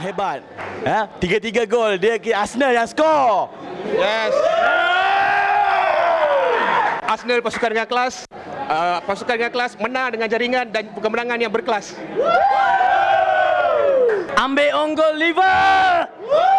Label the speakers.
Speaker 1: yang hebat. Ha? Tiga-tiga gol dia Arsenal yang skor.
Speaker 2: Yes. Arsenal pasukan dengan kelas. Uh, pasukan dengan kelas menang dengan jaringan dan kemenangan yang berkelas.
Speaker 1: Ambil unggul Liverpool.